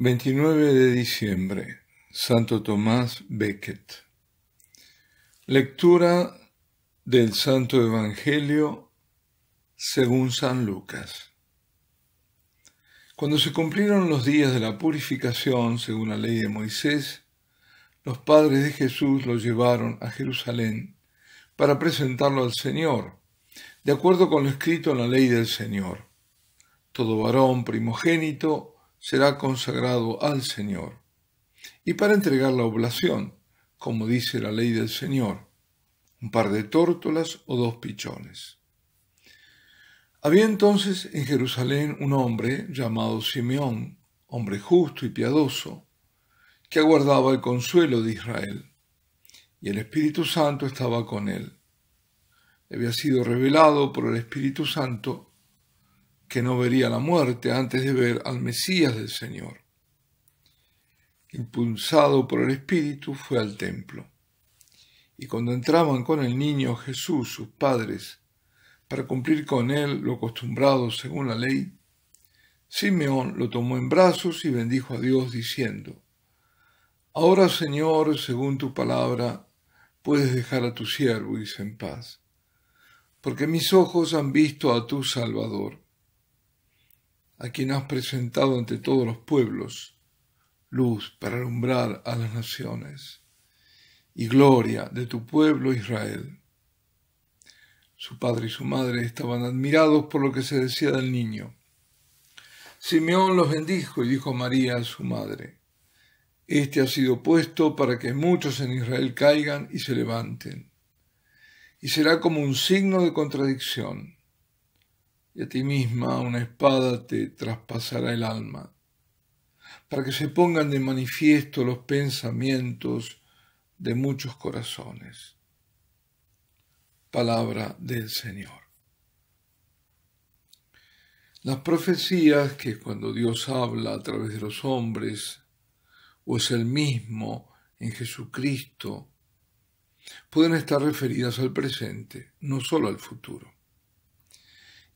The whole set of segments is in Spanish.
29 de diciembre, Santo Tomás Becket. Lectura del Santo Evangelio según San Lucas. Cuando se cumplieron los días de la purificación según la ley de Moisés, los padres de Jesús lo llevaron a Jerusalén para presentarlo al Señor, de acuerdo con lo escrito en la ley del Señor. Todo varón primogénito será consagrado al Señor. Y para entregar la oblación, como dice la ley del Señor, un par de tórtolas o dos pichones. Había entonces en Jerusalén un hombre llamado Simeón, hombre justo y piadoso, que aguardaba el consuelo de Israel, y el Espíritu Santo estaba con él. Le había sido revelado por el Espíritu Santo que no vería la muerte antes de ver al Mesías del Señor. Impulsado por el Espíritu, fue al templo. Y cuando entraban con el niño Jesús, sus padres, para cumplir con él lo acostumbrado según la ley, Simeón lo tomó en brazos y bendijo a Dios diciendo, Ahora, Señor, según tu palabra, puedes dejar a tu siervo irse en paz, porque mis ojos han visto a tu Salvador a quien has presentado ante todos los pueblos, luz para alumbrar a las naciones, y gloria de tu pueblo Israel. Su padre y su madre estaban admirados por lo que se decía del niño. Simeón los bendijo y dijo a María, a su madre, Este ha sido puesto para que muchos en Israel caigan y se levanten, y será como un signo de contradicción y a ti misma una espada te traspasará el alma, para que se pongan de manifiesto los pensamientos de muchos corazones. Palabra del Señor. Las profecías, que cuando Dios habla a través de los hombres, o es el mismo en Jesucristo, pueden estar referidas al presente, no solo al futuro.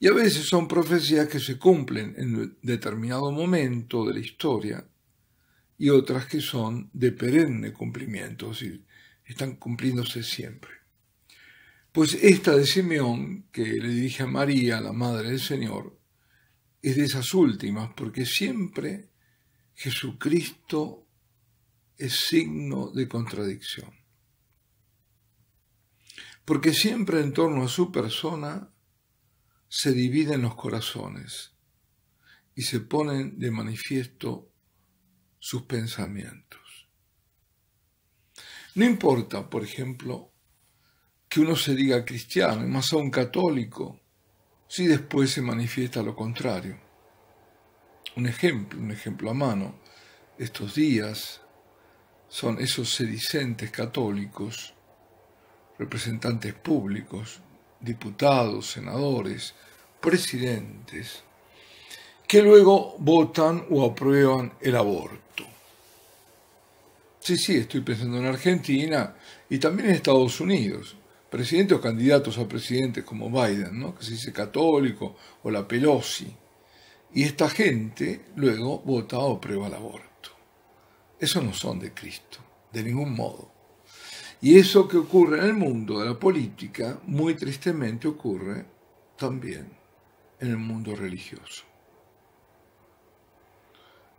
Y a veces son profecías que se cumplen en determinado momento de la historia y otras que son de perenne cumplimiento, es decir, están cumpliéndose siempre. Pues esta de Simeón, que le dirige a María, la Madre del Señor, es de esas últimas, porque siempre Jesucristo es signo de contradicción. Porque siempre en torno a su persona se dividen los corazones y se ponen de manifiesto sus pensamientos. No importa, por ejemplo, que uno se diga cristiano y más aún católico, si después se manifiesta lo contrario. Un ejemplo, un ejemplo a mano, estos días son esos sedicentes católicos, representantes públicos diputados, senadores, presidentes, que luego votan o aprueban el aborto. Sí, sí, estoy pensando en Argentina y también en Estados Unidos. Presidentes o candidatos a presidentes como Biden, ¿no? que se dice católico, o la Pelosi. Y esta gente luego vota o aprueba el aborto. Eso no son de Cristo, de ningún modo. Y eso que ocurre en el mundo de la política, muy tristemente ocurre también en el mundo religioso.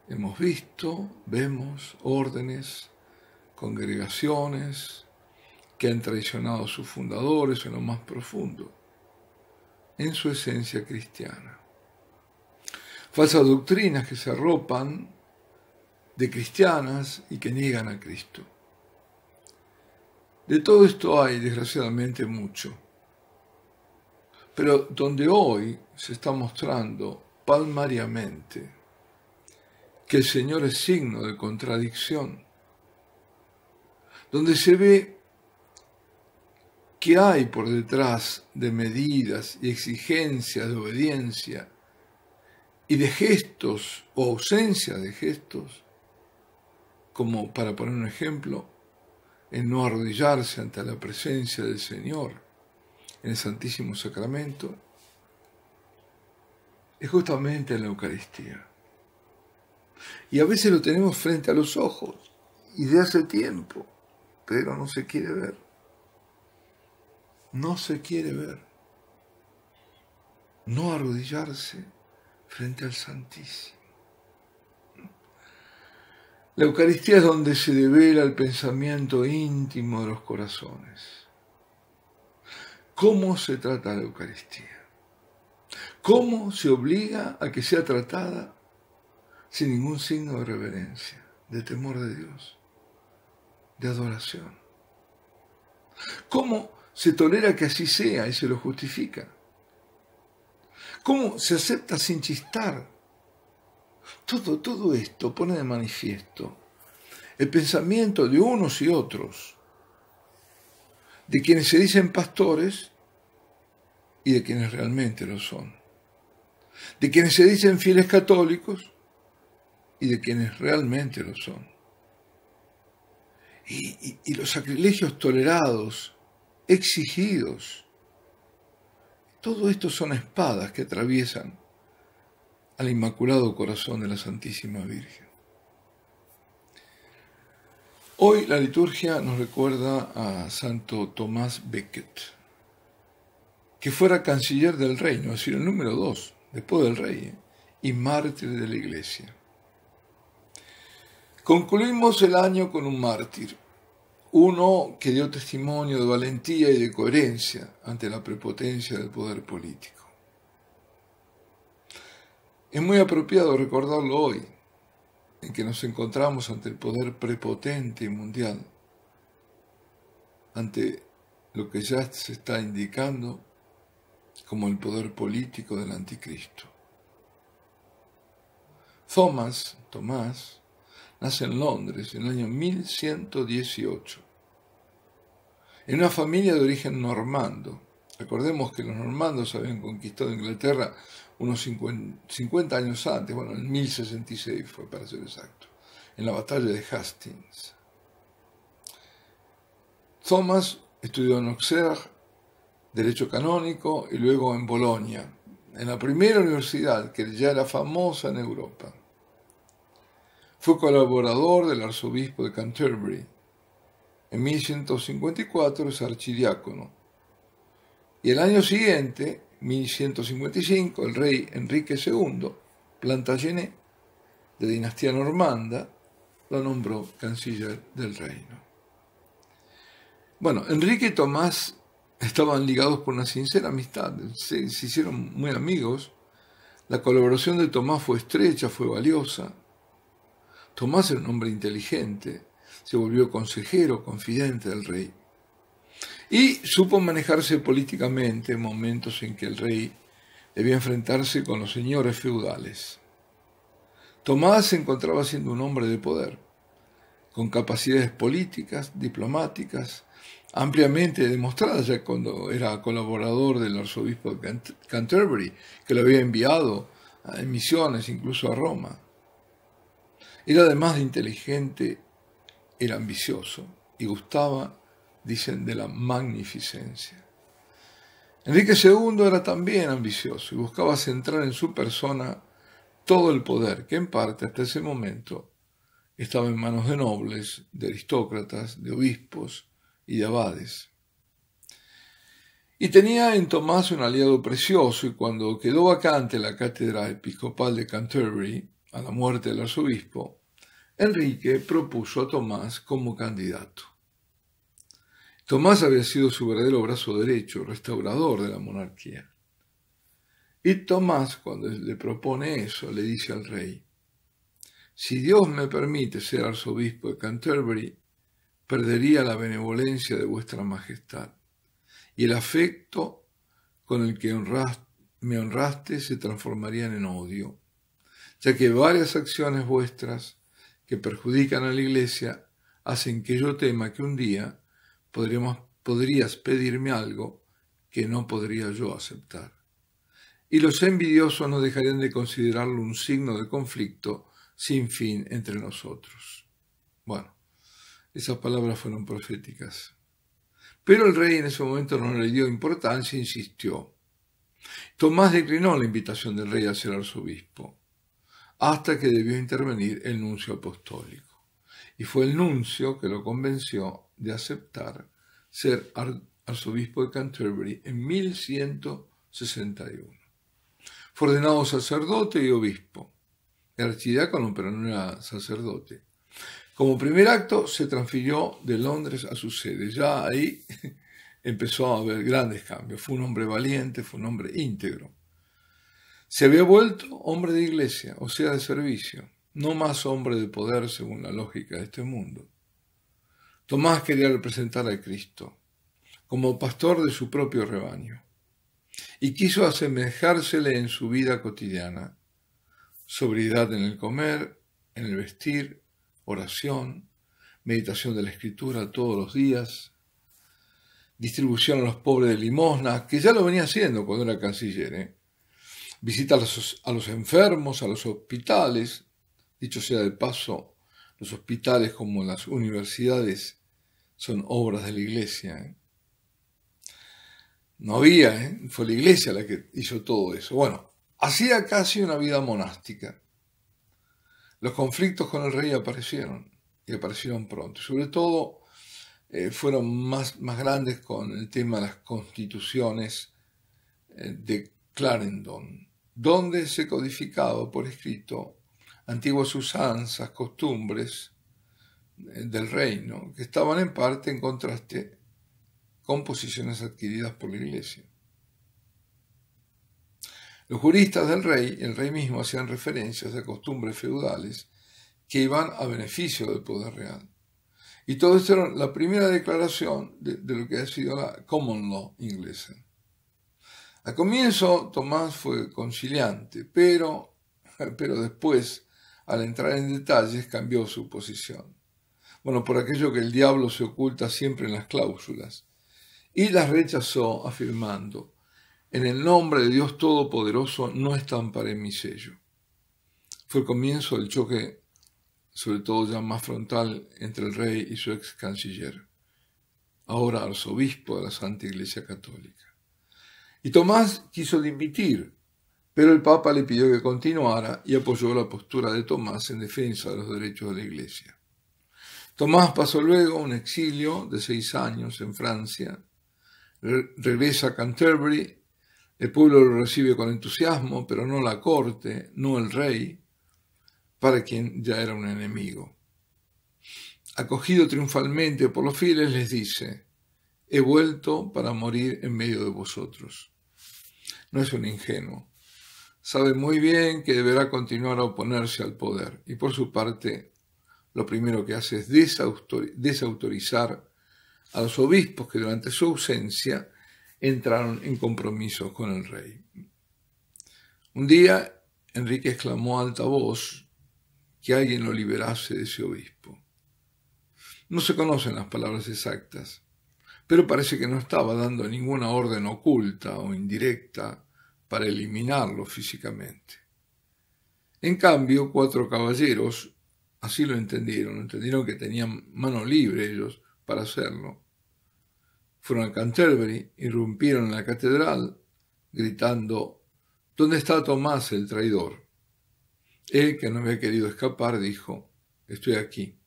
Hemos visto, vemos órdenes, congregaciones que han traicionado a sus fundadores en lo más profundo, en su esencia cristiana. Falsas doctrinas que se arropan de cristianas y que niegan a Cristo. De todo esto hay, desgraciadamente, mucho. Pero donde hoy se está mostrando palmariamente que el Señor es signo de contradicción, donde se ve que hay por detrás de medidas y exigencias de obediencia y de gestos o ausencia de gestos, como para poner un ejemplo, en no arrodillarse ante la presencia del Señor en el Santísimo Sacramento, es justamente en la Eucaristía. Y a veces lo tenemos frente a los ojos y de hace tiempo, pero no se quiere ver. No se quiere ver. No arrodillarse frente al Santísimo. La Eucaristía es donde se devela el pensamiento íntimo de los corazones. ¿Cómo se trata la Eucaristía? ¿Cómo se obliga a que sea tratada sin ningún signo de reverencia, de temor de Dios, de adoración? ¿Cómo se tolera que así sea y se lo justifica? ¿Cómo se acepta sin chistar todo, todo esto pone de manifiesto el pensamiento de unos y otros, de quienes se dicen pastores y de quienes realmente lo son, de quienes se dicen fieles católicos y de quienes realmente lo son. Y, y los sacrilegios tolerados, exigidos, todo esto son espadas que atraviesan al Inmaculado Corazón de la Santísima Virgen. Hoy la liturgia nos recuerda a Santo Tomás Becket, que fuera canciller del reino, es decir, el número dos, después del rey, y mártir de la iglesia. Concluimos el año con un mártir, uno que dio testimonio de valentía y de coherencia ante la prepotencia del poder político. Es muy apropiado recordarlo hoy, en que nos encontramos ante el poder prepotente y mundial, ante lo que ya se está indicando como el poder político del anticristo. Thomas, Tomás, nace en Londres en el año 1118, en una familia de origen normando. Recordemos que los normandos habían conquistado Inglaterra unos 50 años antes, bueno, en 1066 fue para ser exacto, en la batalla de Hastings. Thomas estudió en Auxerre, Derecho Canónico y luego en Bolonia, en la primera universidad que ya era famosa en Europa. Fue colaborador del arzobispo de Canterbury. En 1154 es archidiácono. Y el año siguiente 1155, el rey Enrique II, Plantagenet, de dinastía normanda, lo nombró canciller del reino. Bueno, Enrique y Tomás estaban ligados por una sincera amistad, se, se hicieron muy amigos, la colaboración de Tomás fue estrecha, fue valiosa. Tomás era un hombre inteligente, se volvió consejero, confidente del rey y supo manejarse políticamente en momentos en que el rey debía enfrentarse con los señores feudales. Tomás se encontraba siendo un hombre de poder, con capacidades políticas, diplomáticas, ampliamente demostradas ya cuando era colaborador del arzobispo de Canterbury, que lo había enviado en misiones incluso a Roma. Era además de inteligente, era ambicioso y gustaba dicen, de la magnificencia. Enrique II era también ambicioso y buscaba centrar en su persona todo el poder, que en parte hasta ese momento estaba en manos de nobles, de aristócratas, de obispos y de abades. Y tenía en Tomás un aliado precioso y cuando quedó vacante la cátedra episcopal de Canterbury a la muerte del arzobispo, Enrique propuso a Tomás como candidato. Tomás había sido su verdadero brazo derecho, restaurador de la monarquía. Y Tomás, cuando le propone eso, le dice al rey, si Dios me permite ser arzobispo de Canterbury, perdería la benevolencia de vuestra majestad, y el afecto con el que me honraste se transformarían en odio, ya que varias acciones vuestras que perjudican a la Iglesia hacen que yo tema que un día podrías pedirme algo que no podría yo aceptar. Y los envidiosos no dejarían de considerarlo un signo de conflicto sin fin entre nosotros. Bueno, esas palabras fueron proféticas. Pero el rey en ese momento no le dio importancia e insistió. Tomás declinó la invitación del rey a ser arzobispo. hasta que debió intervenir el nuncio apostólico. Y fue el nuncio que lo convenció de aceptar ser arzobispo de Canterbury en 1161. Fue ordenado sacerdote y obispo. Era archidiácono, pero no era sacerdote. Como primer acto se transfirió de Londres a su sede. Ya ahí empezó a haber grandes cambios. Fue un hombre valiente, fue un hombre íntegro. Se había vuelto hombre de iglesia, o sea, de servicio, no más hombre de poder según la lógica de este mundo. Tomás quería representar a Cristo como pastor de su propio rebaño y quiso asemejársele en su vida cotidiana. Sobriedad en el comer, en el vestir, oración, meditación de la escritura todos los días, distribución a los pobres de limosna, que ya lo venía haciendo cuando era canciller. ¿eh? visita a los, enfermos, a los hospitales, dicho sea de paso, los hospitales como las universidades son obras de la iglesia. ¿eh? No había, ¿eh? fue la iglesia la que hizo todo eso. Bueno, hacía casi una vida monástica. Los conflictos con el rey aparecieron y aparecieron pronto. Sobre todo eh, fueron más, más grandes con el tema de las constituciones de Clarendon donde se codificaba por escrito antiguas usanzas, costumbres del reino, que estaban en parte en contraste con posiciones adquiridas por la iglesia. Los juristas del rey, el rey mismo, hacían referencias a costumbres feudales que iban a beneficio del poder real. Y todo esto era la primera declaración de, lo que ha sido la common law inglesa. Al comienzo Tomás fue conciliante, pero, pero después, al entrar en detalles, cambió su posición. Bueno, por aquello que el diablo se oculta siempre en las cláusulas, y las rechazó afirmando, en el nombre de Dios Todopoderoso no estamparé mi sello. Fue el comienzo del choque, sobre todo ya más frontal, entre el rey y su ex canciller, ahora arzobispo de la Santa Iglesia Católica. Y Tomás quiso dimitir, pero el Papa le pidió que continuara y apoyó la postura de Tomás en defensa de los derechos de la Iglesia. Tomás pasó luego un exilio de seis años en Francia, regresa a Canterbury, el pueblo lo recibe con entusiasmo, pero no la corte, no el rey, para quien ya era un enemigo. Acogido triunfalmente por los fieles, les dice, he vuelto para morir en medio de vosotros no es un ingenuo. Sabe muy bien que deberá continuar a oponerse al poder y por su parte lo primero que hace es desautorizar a los obispos que durante su ausencia entraron en compromiso con el rey. Un día Enrique exclamó a alta voz que alguien lo liberase de ese obispo. No se conocen las palabras exactas, pero parece que no estaba dando ninguna orden oculta o indirecta para eliminarlo físicamente. En cambio, cuatro caballeros así lo entendieron, entendieron que tenían mano libre ellos para hacerlo. Fueron a Canterbury, irrumpieron en la catedral, gritando, ¿Dónde está Tomás el traidor? Él, que no había querido escapar, dijo, Estoy aquí,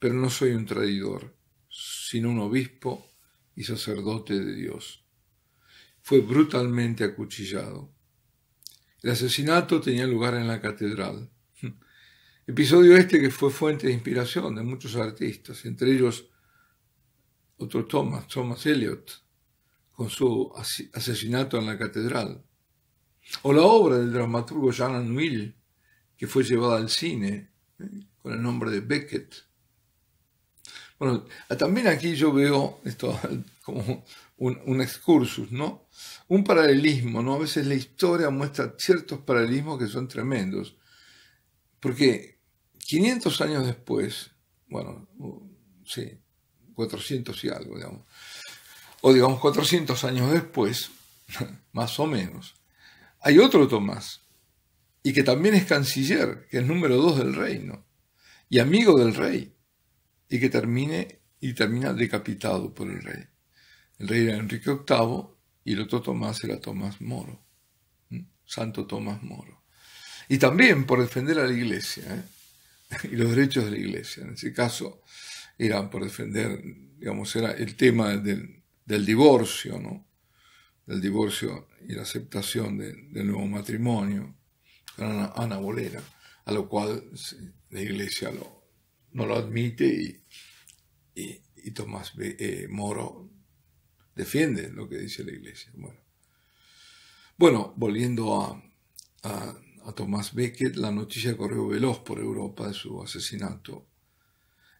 pero no soy un traidor, sino un obispo y sacerdote de Dios. Fue brutalmente acuchillado. El asesinato tenía lugar en la catedral. Episodio este que fue fuente de inspiración de muchos artistas, entre ellos otro Thomas, Thomas Eliot, con su asesinato en la catedral. O la obra del dramaturgo Jean Anouilh, que fue llevada al cine ¿eh? con el nombre de Beckett bueno, también aquí yo veo esto como un, excursus, ¿no? Un paralelismo, ¿no? A veces la historia muestra ciertos paralelismos que son tremendos. Porque 500 años después, bueno, sí, 400 y algo, digamos, o digamos 400 años después, más o menos, hay otro Tomás, y que también es canciller, que es número dos del reino, y amigo del rey y que termine y termina decapitado por el rey. El rey era Enrique VIII y el otro Tomás era Tomás Moro, Santo Tomás Moro. Y también por defender a la iglesia ¿eh? y los derechos de la iglesia. En ese caso era por defender, digamos, era el tema del, divorcio, ¿no? Del divorcio y la aceptación del nuevo matrimonio con Ana, Bolera, a lo cual la iglesia no lo admite y, y, Tomás eh, Moro defiende lo que dice la iglesia. Bueno, bueno volviendo a, a, Tomás Becket, la noticia corrió veloz por Europa de su asesinato.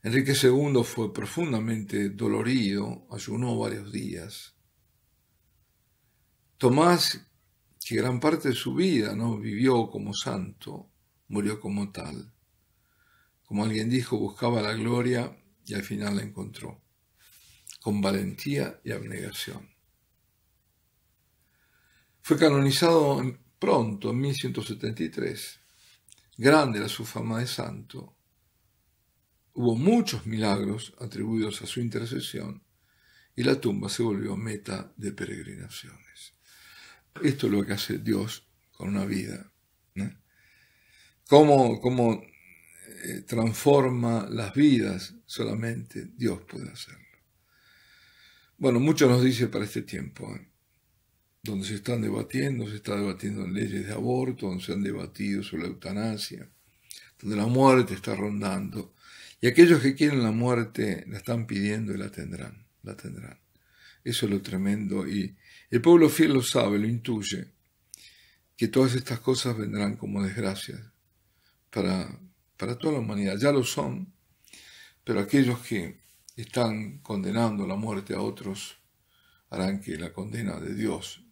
Enrique II fue profundamente dolorido, ayunó varios días. Tomás, que gran parte de su vida no vivió como santo, murió como tal. Como alguien dijo, buscaba la gloria y al final la encontró, con valentía y abnegación. Fue canonizado pronto, en 1173. Grande era su fama de santo. Hubo muchos milagros atribuidos a su intercesión y la tumba se volvió meta de peregrinaciones. Esto es lo que hace Dios con una vida. ¿Cómo, cómo eh, transforma las vidas? Solamente Dios puede hacerlo. Bueno, mucho nos dice para este tiempo. ¿eh? Donde se están debatiendo, se está debatiendo en leyes de aborto, donde se han debatido sobre la eutanasia, donde la muerte está rondando. Y aquellos que quieren la muerte la están pidiendo y la tendrán, la tendrán. Eso es lo tremendo. Y el pueblo fiel lo sabe, lo intuye, que todas estas cosas vendrán como desgracias para, para toda la humanidad. Ya lo son, pero aquellos que están condenando la muerte a otros harán que la condena de Dios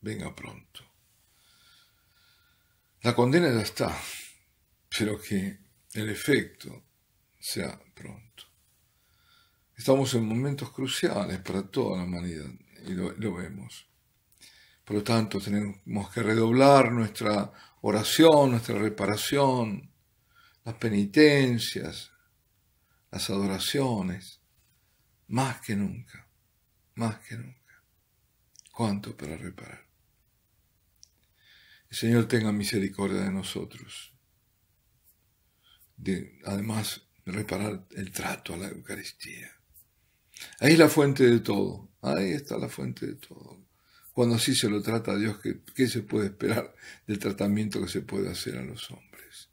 venga pronto. La condena ya está, pero que el efecto sea pronto. Estamos en momentos cruciales para toda la humanidad y lo, vemos. Por lo tanto, tenemos que redoblar nuestra oración, nuestra reparación, las penitencias, las adoraciones, más que nunca, más que nunca. ¿Cuánto para reparar? El Señor tenga misericordia de nosotros. De, además, reparar el trato a la Eucaristía. Ahí es la fuente de todo. Ahí está la fuente de todo. Cuando así se lo trata a Dios, ¿qué, ¿qué, se puede esperar del tratamiento que se puede hacer a los hombres?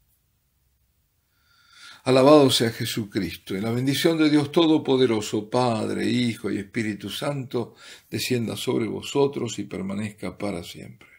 Alabado sea Jesucristo. Y la bendición de Dios Todopoderoso, Padre, Hijo y Espíritu Santo, descienda sobre vosotros y permanezca para siempre.